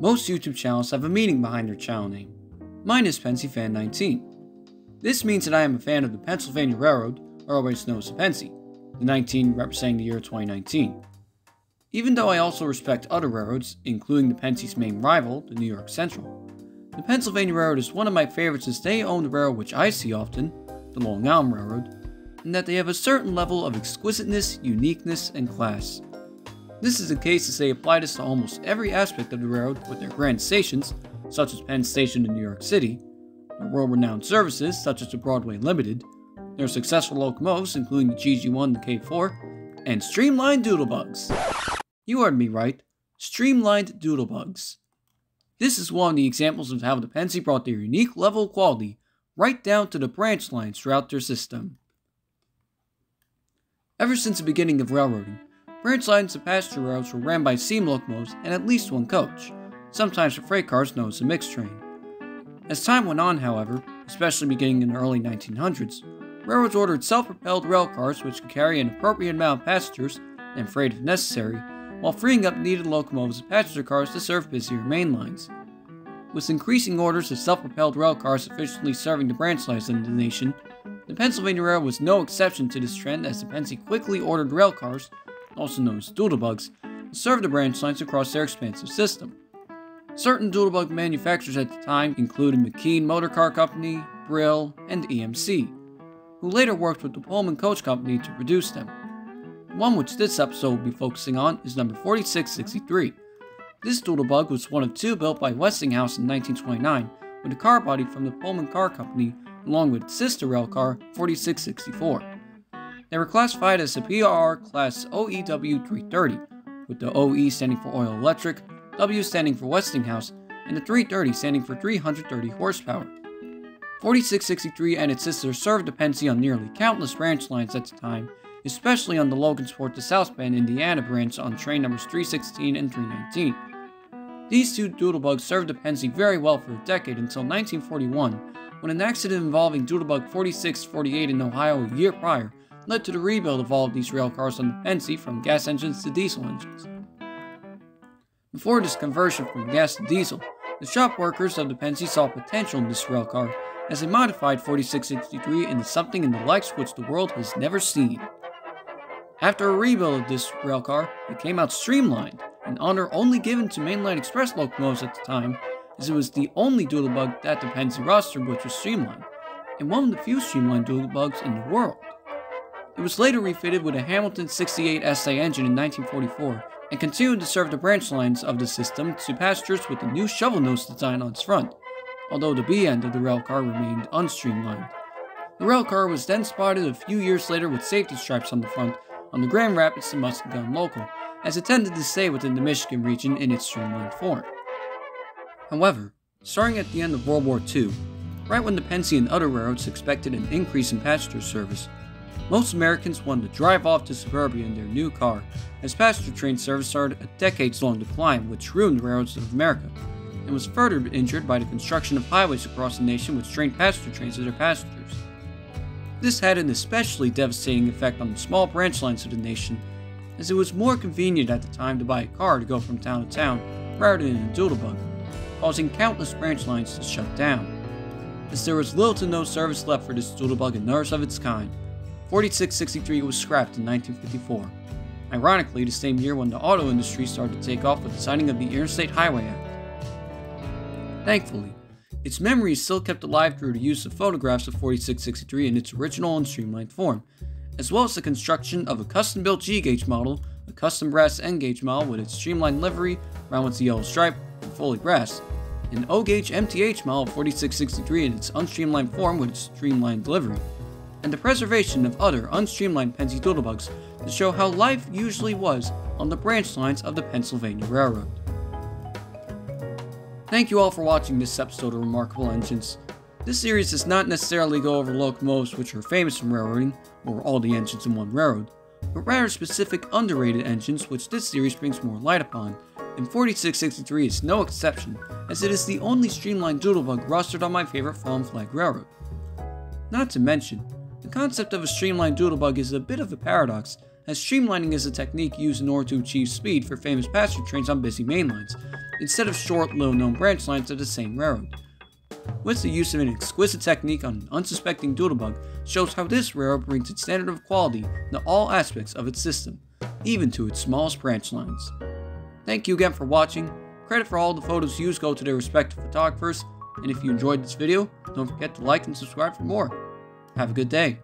Most YouTube channels have a meaning behind their channel name. Mine is PensyFan19. This means that I am a fan of the Pennsylvania Railroad, or otherwise known as the Pensy, the 19 representing the year 2019. Even though I also respect other railroads, including the Pensy's main rival, the New York Central, the Pennsylvania Railroad is one of my favorites as they own the railroad which I see often, the Long Island Railroad, and that they have a certain level of exquisiteness, uniqueness, and class. This is the case as they apply this to almost every aspect of the railroad with their grand stations, such as Penn Station in New York City, their world-renowned services, such as the Broadway Limited, their successful locomotives, including the GG1 and the K4, and streamlined doodlebugs. You heard me right, streamlined doodlebugs. This is one of the examples of how the Pensy brought their unique level of quality right down to the branch lines throughout their system. Ever since the beginning of railroading, branch lines of passenger routes were ran by steam locomotives and at least one coach, sometimes for freight cars known as a mixed train. As time went on, however, especially beginning in the early 1900s, railroads ordered self-propelled rail cars which could carry an appropriate amount of passengers and freight if necessary, while freeing up needed locomotives and passenger cars to serve busier main lines. With increasing orders of self-propelled rail cars efficiently serving the branch lines of the nation, the Pennsylvania Railroad was no exception to this trend as the Pennsy quickly ordered rail cars, also known as doodlebugs, to serve the branch lines across their expansive system. Certain doodlebug manufacturers at the time included McKeen Motor Car Company, Brill, and EMC, who later worked with the Pullman Coach Company to produce them. One which this episode will be focusing on is number 4663. This doodlebug was one of two built by Westinghouse in 1929 with a car body from the Pullman Car Company along with its sister rail car 4664. They were classified as the PRR class OEW 330, with the OE standing for oil electric, W standing for Westinghouse, and the 330 standing for 330 horsepower. 4663 and its sister served the Pensy on nearly countless branch lines at the time, especially on the Logansport to South Bend, Indiana branch on train numbers 316 and 319. These two doodlebugs served the Pensy very well for a decade until 1941, when an accident involving Doodlebug 4648 in Ohio a year prior led to the rebuild of all of these railcars on the Pensy from gas engines to diesel engines. Before this conversion from gas to diesel, the shop workers of the Pensy saw potential in this railcar as they modified 4663 into something in the likes which the world has never seen. After a rebuild of this railcar, it came out streamlined, an honor only given to mainline express locomotives at the time as it was the only doodlebug that the Pensy rostered which was streamlined, and one of the few streamlined doodlebugs in the world. It was later refitted with a Hamilton 68 SA engine in 1944 and continued to serve the branch lines of the system to passengers with the new shovel nose design on its front, although the B end of the railcar remained unstreamlined. The railcar was then spotted a few years later with safety stripes on the front on the Grand Rapids to Muskegon local, as it tended to stay within the Michigan region in its streamlined form. However, starting at the end of World War II, right when the Pensy and other railroads expected an increase in passenger service, most Americans wanted to drive off to suburbia in their new car, as passenger train service started a decades-long decline which ruined the railroads of America, and was further injured by the construction of highways across the nation which strained passenger trains of their passengers. This had an especially devastating effect on the small branch lines of the nation, as it was more convenient at the time to buy a car to go from town to town rather than a doodlebug causing countless branch lines to shut down. As there was little to no service left for this doodlebug and nurse of its kind, 4663 was scrapped in 1954. Ironically, the same year when the auto industry started to take off with the signing of the Interstate Highway Act. Thankfully, its memory is still kept alive through the use of photographs of 4663 in its original and streamlined form, as well as the construction of a custom-built G-gauge model, a custom brass N-gauge model with its streamlined livery, around with the yellow stripe, and fully brass, an O-gauge MTH model 4663 in its unstreamlined form with its streamlined delivery, and the preservation of other unstreamlined Pensy doodlebugs to show how life usually was on the branch lines of the Pennsylvania Railroad. Thank you all for watching this episode of Remarkable Engines. This series does not necessarily go over locomotives which are famous from railroading, or all the engines in one railroad, but rather specific underrated engines which this series brings more light upon, and 4663 is no exception, as it is the only streamlined doodlebug rostered on my favorite fallen flag railroad. Not to mention, the concept of a streamlined doodlebug is a bit of a paradox, as streamlining is a technique used in order to achieve speed for famous passenger trains on busy mainlines, instead of short, little-known branch lines of the same railroad. With the use of an exquisite technique on an unsuspecting doodlebug shows how this railroad brings its standard of quality into all aspects of its system, even to its smallest branch lines. Thank you again for watching. Credit for all the photos used go to their respective photographers, and if you enjoyed this video, don't forget to like and subscribe for more. Have a good day.